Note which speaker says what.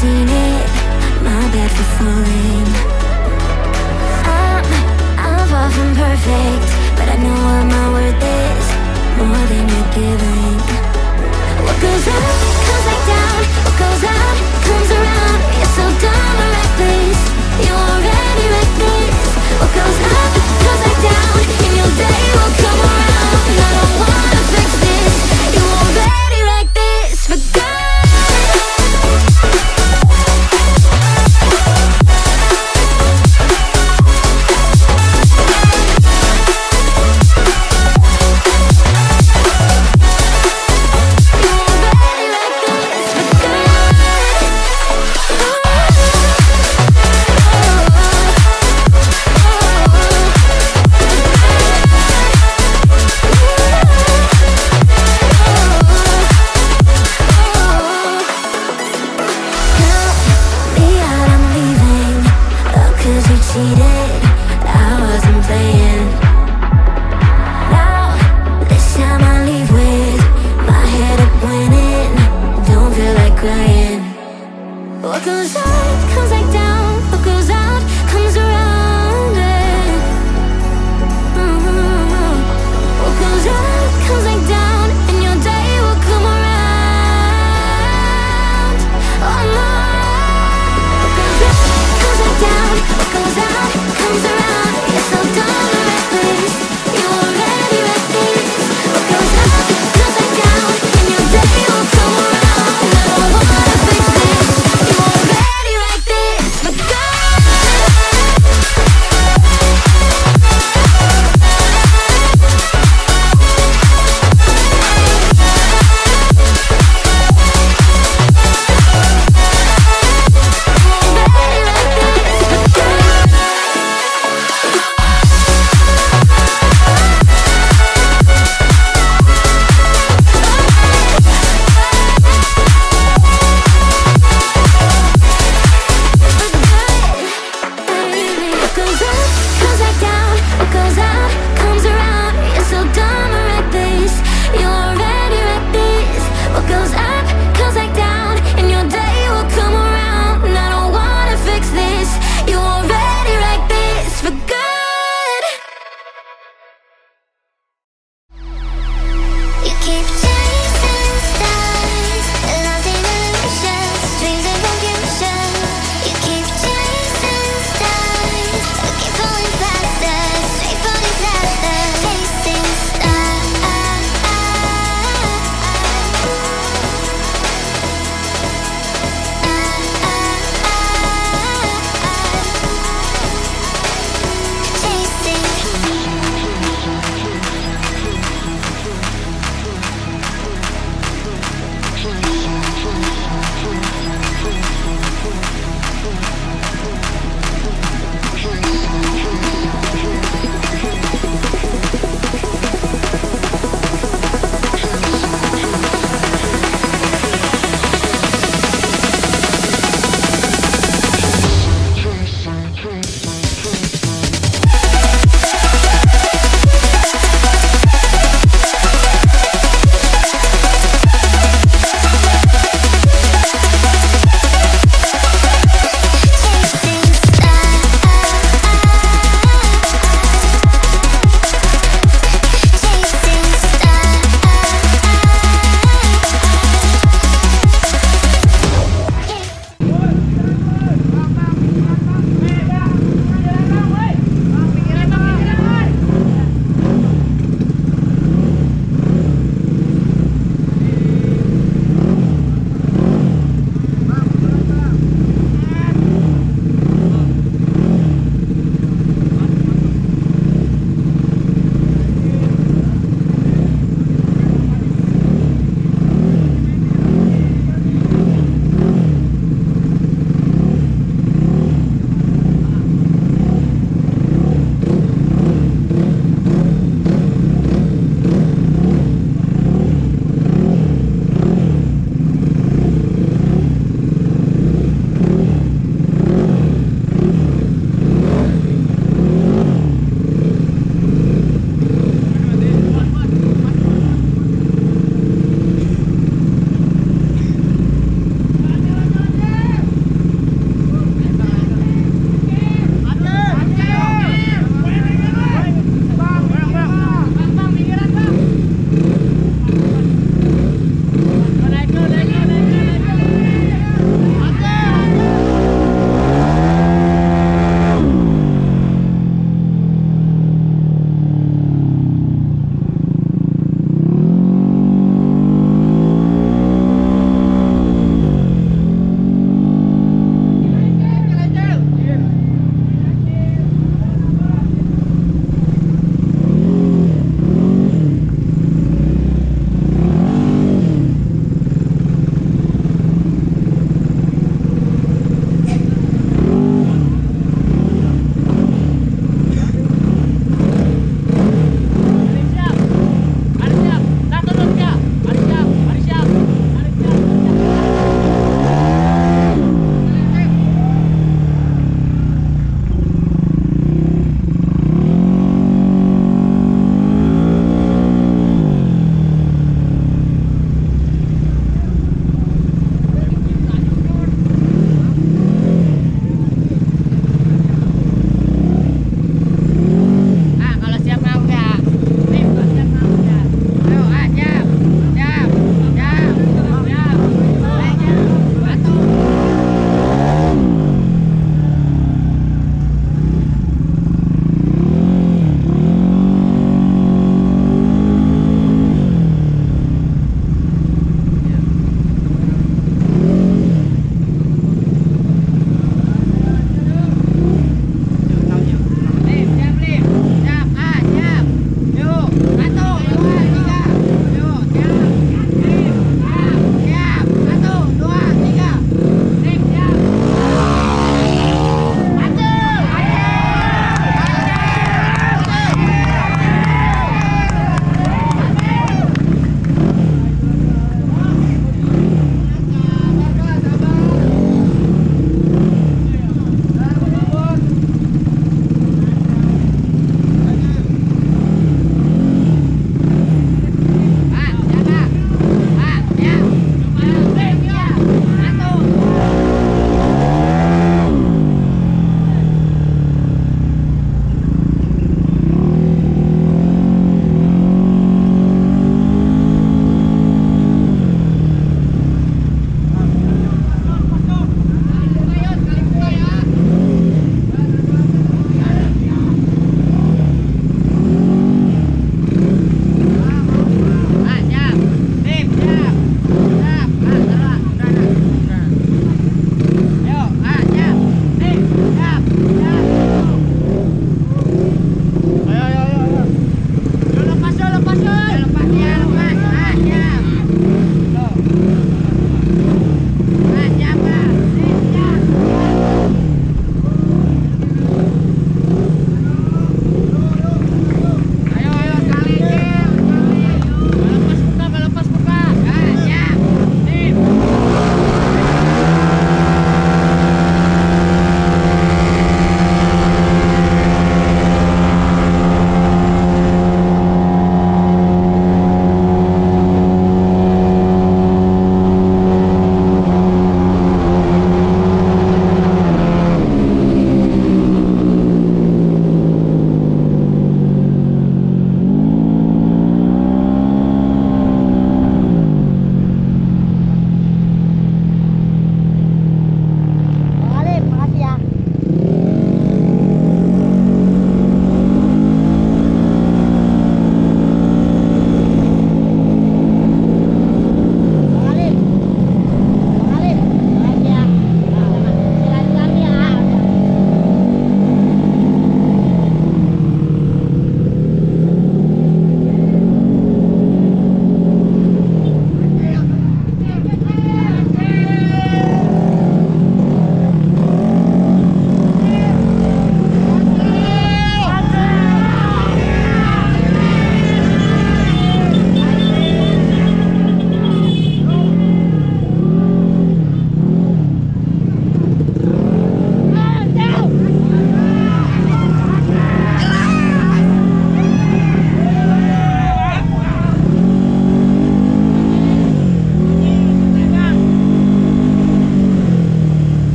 Speaker 1: seen it. My bad for falling. I'm, I'm far from perfect But I know what my worth is More than you're giving. What goes up comes back down. What goes up cause I